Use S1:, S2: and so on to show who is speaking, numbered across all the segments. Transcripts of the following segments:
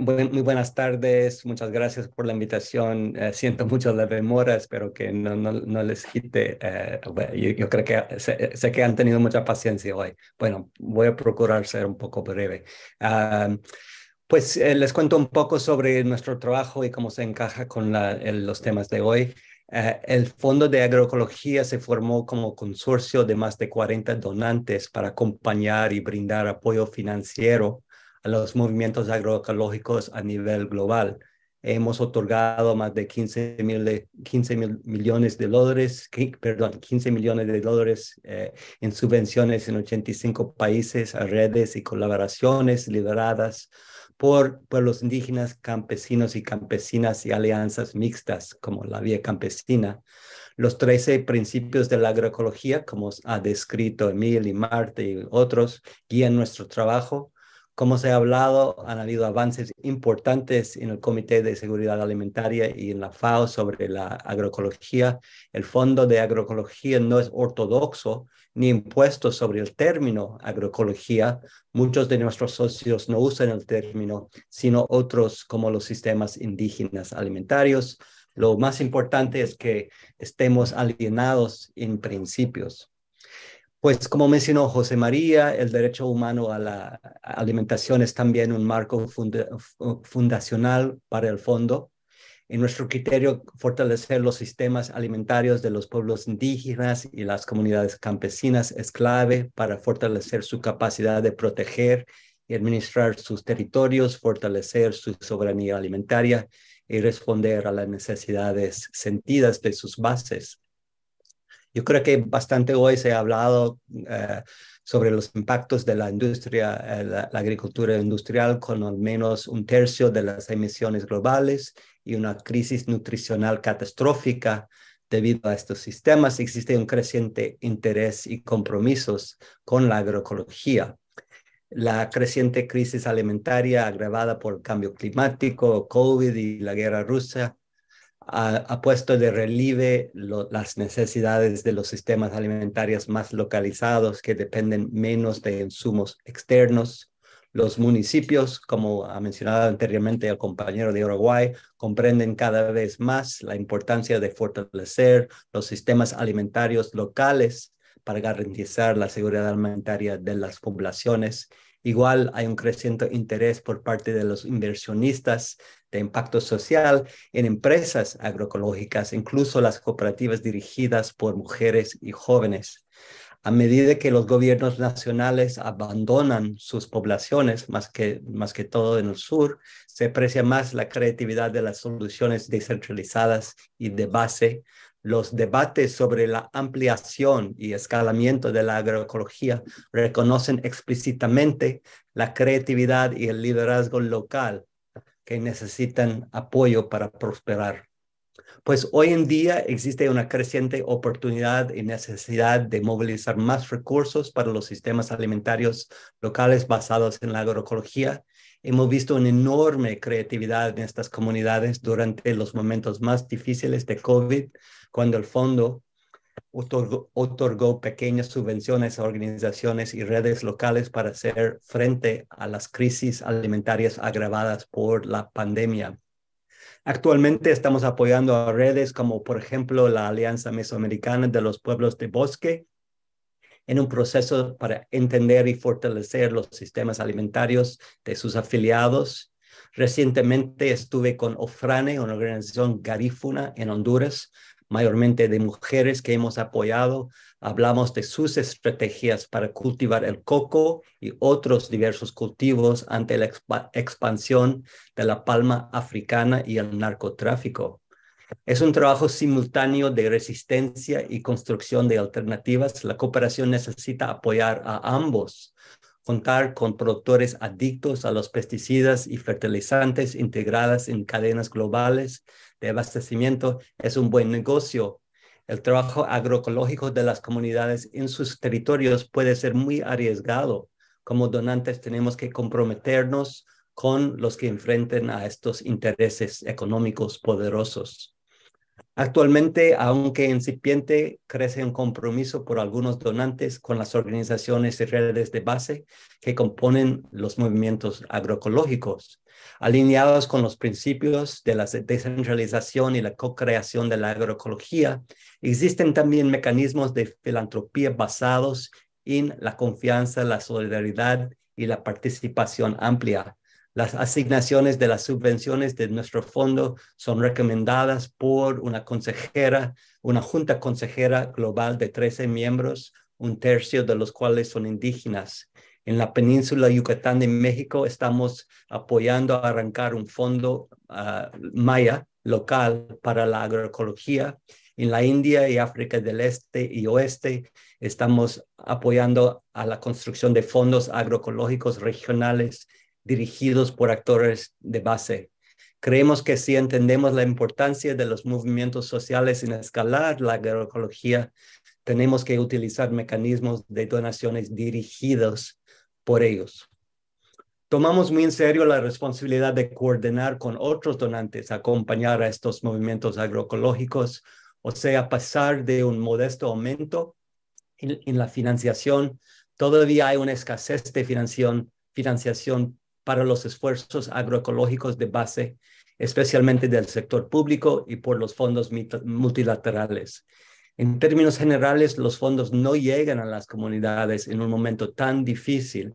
S1: muy buenas tardes, muchas gracias por la invitación. Eh, siento mucho la demora, espero que no, no, no les quite. Eh, yo, creo que sé, que han tenido mucha paciencia hoy. Bueno, voy a procurar ser un poco breve. Ah, pues eh, les cuento un poco sobre nuestro trabajo y cómo se encaja con los temas de hoy. el Fondo de Agroecología se formó como consorcio de más de 40 donantes para acompañar y brindar apoyo financiero a los movimientos agroecológicos a nivel global. Hemos otorgado más de 15 mil, 15 mil millones de dólares, perdón, 15 millones de dólares eh, en subvenciones en 85 países a redes y colaboraciones lideradas por pueblos indígenas, campesinos y campesinas y alianzas mixtas como la Vía Campesina. Los 13 principios de la agroecología, como ha descrito Emil y Marte y otros, guían nuestro trabajo como se ha hablado, han habido avances importantes en el Comité de Seguridad Alimentaria y en la FAO sobre la agroecología. El Fondo de Agroecología no es ortodoxo ni impuesto sobre el término agroecología. Muchos de nuestros socios no usan el término, sino otros como los sistemas indígenas alimentarios. Lo más importante es que estemos alienados en principios. Pues como mencionó José María, el derecho humano a la alimentación es también un marco fundacional para el fondo. En nuestro criterio, fortalecer los sistemas alimentarios de los pueblos indígenas y las comunidades campesinas es clave para fortalecer su capacidad de proteger y administrar sus territorios, fortalecer su soberanía alimentaria y responder a las necesidades sentidas de sus bases. Yo creo que bastante hoy se ha hablado eh, sobre los impactos de la industria, eh, la, agricultura industrial, con al menos un tercio de las emisiones globales y una crisis nutricional catastrófica debido a estos sistemas. Existe un creciente interés y compromisos con la agroecología. La creciente crisis alimentaria agravada por el cambio climático, COVID y la guerra rusa ha, puesto de relieve las necesidades de los sistemas alimentarios más localizados que dependen menos de insumos externos. Los municipios, como ha mencionado anteriormente el compañero de Uruguay, comprenden cada vez más la importancia de fortalecer los sistemas alimentarios locales para garantizar la seguridad alimentaria de las poblaciones Igual hay un creciente interés por parte de los inversionistas de impacto social en empresas agroecológicas, incluso las cooperativas dirigidas por mujeres y jóvenes. A medida que los gobiernos nacionales abandonan sus poblaciones, más que, más que todo en el sur, se aprecia más la creatividad de las soluciones descentralizadas y de base, los debates sobre la ampliación y escalamiento de la agroecología reconocen explícitamente la creatividad y el liderazgo local que necesitan apoyo para prosperar. Pues hoy en día existe una creciente oportunidad y necesidad de movilizar más recursos para los sistemas alimentarios locales basados en la agroecología. Hemos visto una enorme creatividad en estas comunidades durante los momentos más difíciles de COVID, cuando el fondo otorgó, pequeñas subvenciones a organizaciones y redes locales para hacer frente a las crisis alimentarias agravadas por la pandemia. Actualmente estamos apoyando a redes como, por ejemplo, la Alianza Mesoamericana de los Pueblos de Bosque, en un proceso para entender y fortalecer los sistemas alimentarios de sus afiliados. Recientemente estuve con Ofrane, una organización garífuna en Honduras, mayormente de mujeres que hemos apoyado. Hablamos de sus estrategias para cultivar el coco y otros diversos cultivos ante la expansión de la palma africana y el narcotráfico. Es un trabajo simultáneo de resistencia y construcción de alternativas. La cooperación necesita apoyar a ambos contar con productores adictos a los pesticidas y fertilizantes integradas en cadenas globales de abastecimiento es un buen negocio. El trabajo agroecológico de las comunidades en sus territorios puede ser muy arriesgado. Como donantes tenemos que comprometernos con los que enfrenten a estos intereses económicos poderosos. Actualmente, aunque incipiente, crece un compromiso por algunos donantes con las organizaciones y redes de base que componen los movimientos agroecológicos, alineados con los principios de la descentralización y la co-creación de la agroecología. Existen también mecanismos de filantropía basados en la confianza, la solidaridad y la participación amplia las asignaciones de las subvenciones de nuestro fondo son recomendadas por una consejera, una junta consejera global de 13 miembros, un tercio de los cuales son indígenas. En la península Yucatán de México estamos apoyando a arrancar un fondo ah, maya local para la agroecología. En la India y África del Este y Oeste estamos apoyando a la construcción de fondos agroecológicos regionales dirigidos por actores de base. Creemos que si entendemos la importancia de los movimientos sociales en escalar la agroecología, tenemos que utilizar mecanismos de donaciones dirigidos por ellos. Tomamos muy en serio la responsabilidad de coordinar con otros donantes, acompañar a estos movimientos agroecológicos, o sea, pasar de un modesto aumento en, la financiación. Todavía hay una escasez de financiación, financiación para los esfuerzos agroecológicos de base, especialmente del sector público y por los fondos multilaterales. En términos generales, los fondos no llegan a las comunidades en un momento tan difícil.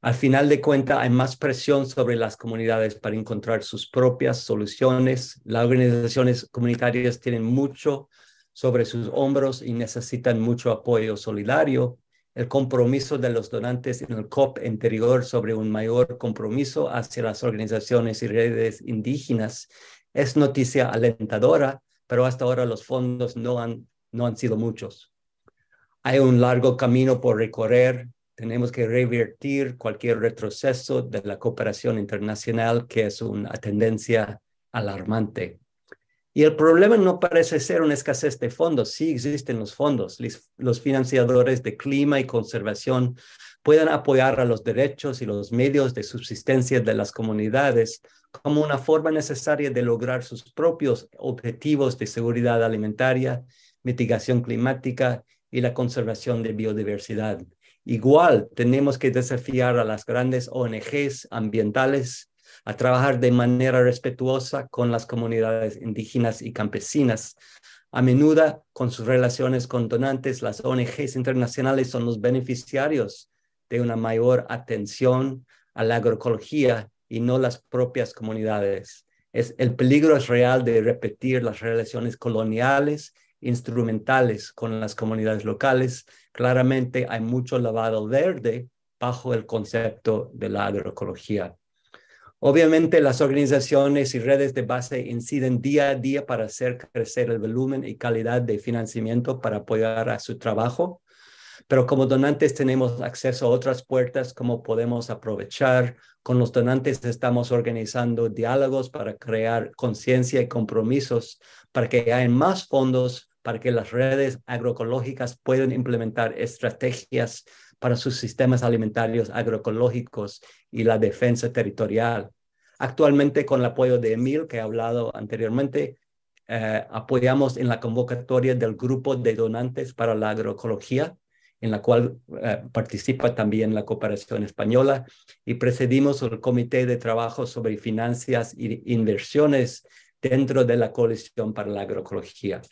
S1: Al final de cuentas, hay más presión sobre las comunidades para encontrar sus propias soluciones. Las organizaciones comunitarias tienen mucho sobre sus hombros y necesitan mucho apoyo solidario el compromiso de los donantes en el COP anterior sobre un mayor compromiso hacia las organizaciones y redes indígenas es noticia alentadora, pero hasta ahora los fondos no han, no han sido muchos. Hay un largo camino por recorrer. Tenemos que revertir cualquier retroceso de la cooperación internacional, que es una tendencia alarmante. Y el problema no parece ser una escasez de fondos, sí existen los fondos. Los financiadores de clima y conservación pueden apoyar a los derechos y los medios de subsistencia de las comunidades como una forma necesaria de lograr sus propios objetivos de seguridad alimentaria, mitigación climática y la conservación de biodiversidad. Igual tenemos que desafiar a las grandes ONGs ambientales a trabajar de manera respetuosa con las comunidades indígenas y campesinas. A menudo, con sus relaciones con donantes, las ONGs internacionales son los beneficiarios de una mayor atención a la agroecología y no las propias comunidades. Es, el peligro es real de repetir las relaciones coloniales, instrumentales con las comunidades locales. Claramente hay mucho lavado verde bajo el concepto de la agroecología. Obviamente las organizaciones y redes de base inciden día a día para hacer crecer el volumen y calidad de financiamiento para apoyar a su trabajo, pero como donantes tenemos acceso a otras puertas como podemos aprovechar. Con los donantes estamos organizando diálogos para crear conciencia y compromisos para que haya más fondos para que las redes agroecológicas puedan implementar estrategias para sus sistemas alimentarios agroecológicos y la defensa territorial. Actualmente, con el apoyo de Emil, que he hablado anteriormente, eh, apoyamos en la convocatoria del grupo de donantes para la agroecología, en la cual eh, participa también la cooperación española, y precedimos el comité de trabajo sobre finanzas e inversiones dentro de la coalición para la agroecología.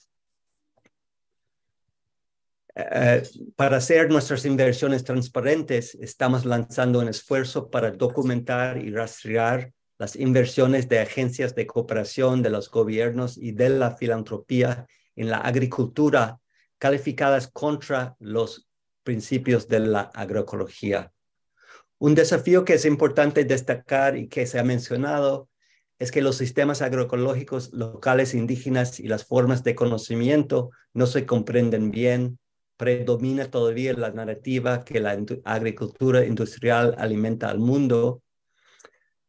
S1: Eh, para hacer nuestras inversiones transparentes, estamos lanzando un esfuerzo para documentar y rastrear las inversiones de agencias de cooperación de los gobiernos y de la filantropía en la agricultura calificadas contra los principios de la agroecología. Un desafío que es importante destacar y que se ha mencionado es que los sistemas agroecológicos locales indígenas y las formas de conocimiento no se comprenden bien predomina todavía la narrativa que la agricultura industrial alimenta al mundo,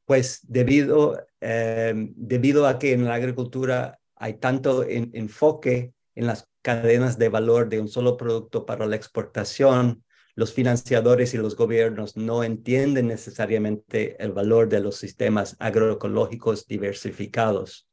S1: pues debido, eh, debido a que en la agricultura hay tanto enfoque en las cadenas de valor de un solo producto para la exportación, los financiadores y los gobiernos no entienden necesariamente el valor de los sistemas agroecológicos diversificados.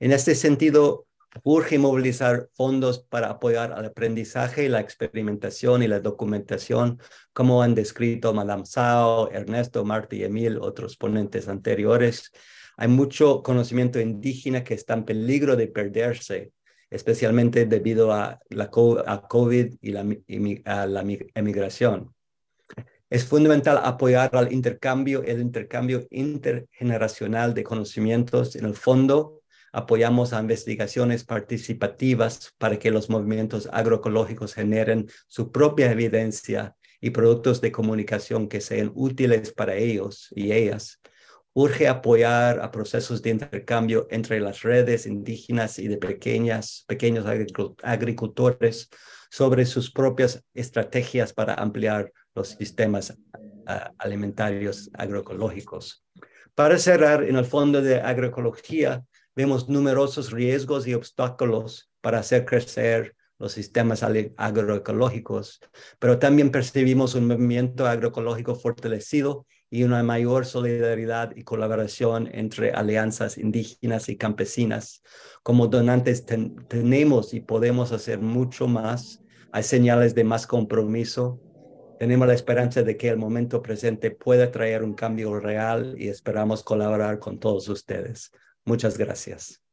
S1: En este sentido, urge movilizar fondos para apoyar al aprendizaje, la experimentación y la documentación, como han descrito Madame Sao, Ernesto, Marta y Emil, otros ponentes anteriores. Hay mucho conocimiento indígena que está en peligro de perderse, especialmente debido a la COVID y la, a la emigración. Es fundamental apoyar al intercambio, el intercambio intergeneracional de conocimientos. En el fondo, apoyamos a investigaciones participativas para que los movimientos agroecológicos generen su propia evidencia y productos de comunicación que sean útiles para ellos y ellas. Urge apoyar a procesos de intercambio entre las redes indígenas y de pequeñas, pequeños agricultores sobre sus propias estrategias para ampliar los sistemas alimentarios agroecológicos. Para cerrar, en el Fondo de Agroecología vemos numerosos riesgos y obstáculos para hacer crecer los sistemas agroecológicos, pero también percibimos un movimiento agroecológico fortalecido y una mayor solidaridad y colaboración entre alianzas indígenas y campesinas. Como donantes tenemos y podemos hacer mucho más. Hay señales de más compromiso. Tenemos la esperanza de que el momento presente pueda traer un cambio real y esperamos colaborar con todos ustedes. Muchas gracias.